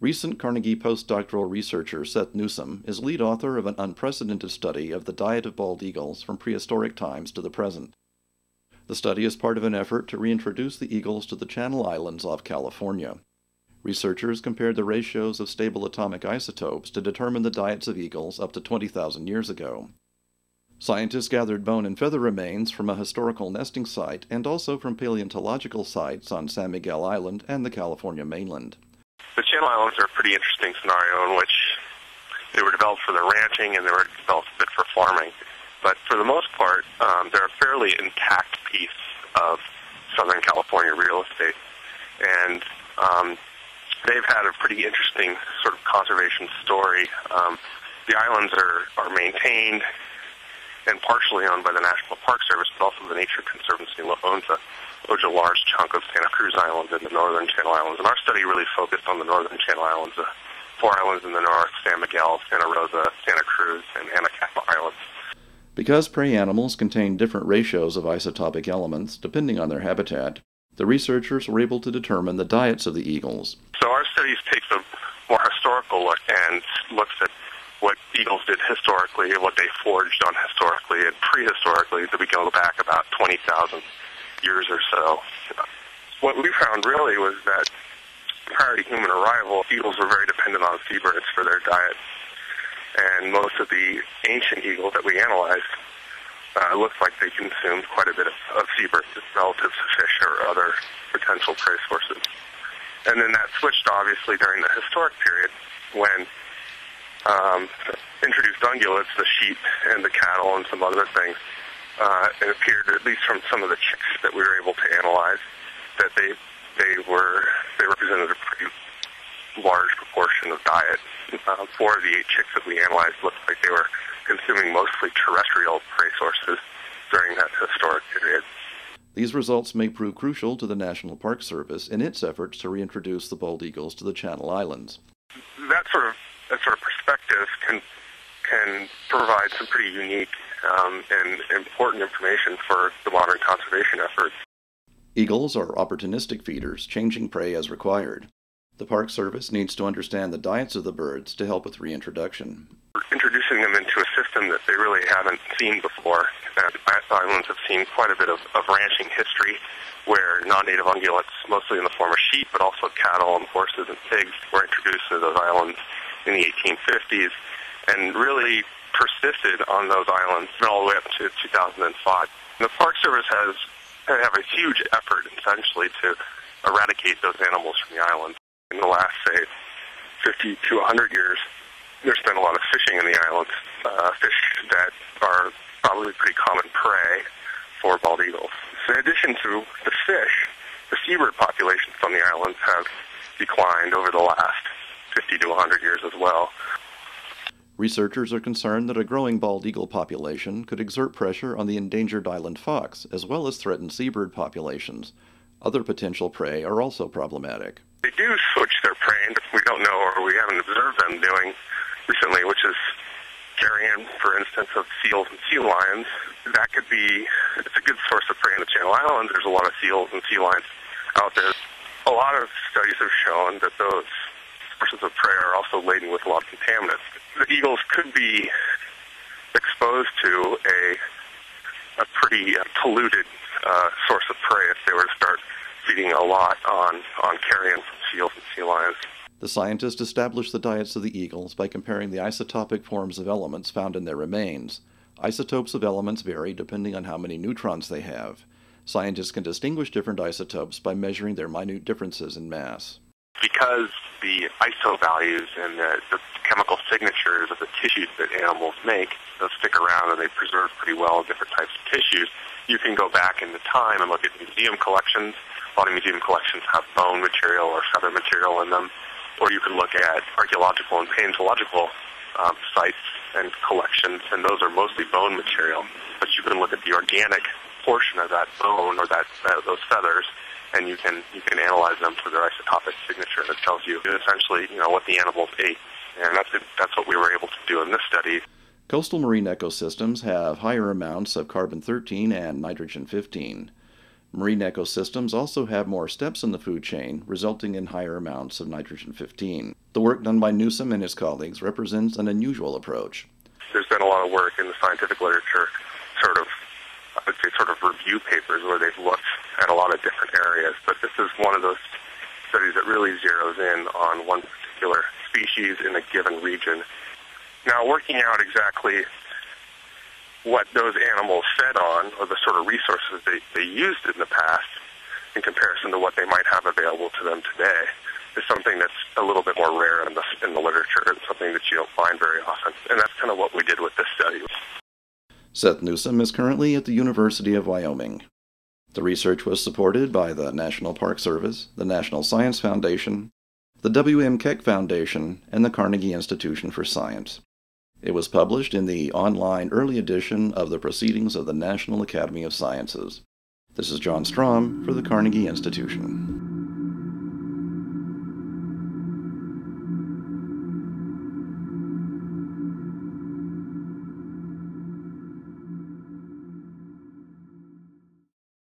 Recent Carnegie postdoctoral researcher Seth Newsome is lead author of an unprecedented study of the diet of bald eagles from prehistoric times to the present. The study is part of an effort to reintroduce the eagles to the Channel Islands off California. Researchers compared the ratios of stable atomic isotopes to determine the diets of eagles up to 20,000 years ago. Scientists gathered bone and feather remains from a historical nesting site and also from paleontological sites on San Miguel Island and the California mainland. The Channel Islands are a pretty interesting scenario in which they were developed for the ranching and they were developed a bit for farming. But for the most part, um, they're a fairly intact piece of Southern California real estate. And um, they've had a pretty interesting sort of conservation story. Um, the islands are, are maintained and partially owned by the National Park Service, but also the Nature Conservancy owns a owns a large chunk of Santa Cruz Islands and the northern Channel Islands. And our study really focused on the northern Channel Islands, the four islands in the north, San Miguel, Santa Rosa, Santa Cruz, and Anacapa Islands. Because prey animals contain different ratios of isotopic elements depending on their habitat, the researchers were able to determine the diets of the eagles. So our studies take a more historical look and looks at what eagles did historically and what they foraged on historically and prehistorically that we go back about 20,000 years or so. What we found really was that prior to human arrival, eagles were very dependent on seabirds for their diet. And most of the ancient eagles that we analyzed uh, looked like they consumed quite a bit of, of seabirds relative to fish or other potential prey sources. And then that switched obviously during the historic period when um, introduced ungulates, the sheep and the cattle and some other things uh, it appeared, at least from some of the chicks that we were able to analyze, that they they were they represented a pretty large proportion of diet. Uh, four of the eight chicks that we analyzed looked like they were consuming mostly terrestrial prey sources during that historic period. These results may prove crucial to the National Park Service in its efforts to reintroduce the bald eagles to the Channel Islands. That sort of that sort of perspective can can provide some pretty unique um, and important information for the modern conservation efforts. Eagles are opportunistic feeders, changing prey as required. The Park Service needs to understand the diets of the birds to help with reintroduction. We're introducing them into a system that they really haven't seen before. And islands have seen quite a bit of, of ranching history where non-native ungulates, mostly in the form of sheep, but also cattle and horses and pigs, were introduced to those islands in the 1850s and really persisted on those islands all the way up to 2005. The Park Service has have a huge effort essentially to eradicate those animals from the islands. In the last, say, 50 to 100 years, there's been a lot of fishing in the islands, uh, fish that are probably pretty common prey for bald eagles. So in addition to the fish, the seabird populations on the islands have declined over the last 50 to 100 years as well. Researchers are concerned that a growing bald eagle population could exert pressure on the endangered island fox, as well as threaten seabird populations. Other potential prey are also problematic. They do switch their prey, we don't know or we haven't observed them doing recently, which is carrion, for instance, of seals and sea lions. That could be, it's a good source of prey in the Channel Islands. There's a lot of seals and sea lions out there. A lot of studies have shown that those sources of prey are laden with a lot of contaminants. The eagles could be exposed to a, a pretty uh, polluted uh, source of prey if they were to start feeding a lot on, on carrion from seals and sea lions. The scientists established the diets of the eagles by comparing the isotopic forms of elements found in their remains. Isotopes of elements vary depending on how many neutrons they have. Scientists can distinguish different isotopes by measuring their minute differences in mass because the ISO values and the, the chemical signatures of the tissues that animals make, those stick around and they preserve pretty well different types of tissues, you can go back into time and look at museum collections. A lot of museum collections have bone material or feather material in them. Or you can look at archaeological and paleontological um, sites and collections, and those are mostly bone material. But you can look at the organic portion of that bone or that uh, those feathers and you can you can analyze them for their isotopic signature that tells you essentially you know what the animals ate, and that's it, that's what we were able to do in this study. Coastal marine ecosystems have higher amounts of carbon 13 and nitrogen 15. Marine ecosystems also have more steps in the food chain, resulting in higher amounts of nitrogen 15. The work done by Newsome and his colleagues represents an unusual approach. There's been a lot of work in the scientific literature, sort of, I would say, sort of review papers where they've looked at a lot of different areas, but this is one of those studies that really zeroes in on one particular species in a given region. Now, working out exactly what those animals fed on or the sort of resources they, they used in the past in comparison to what they might have available to them today is something that's a little bit more rare in the, in the literature and something that you don't find very often. And that's kind of what we did with this study. Seth Newsome is currently at the University of Wyoming. The research was supported by the National Park Service, the National Science Foundation, the W.M. Keck Foundation, and the Carnegie Institution for Science. It was published in the online early edition of the Proceedings of the National Academy of Sciences. This is John Strom for the Carnegie Institution.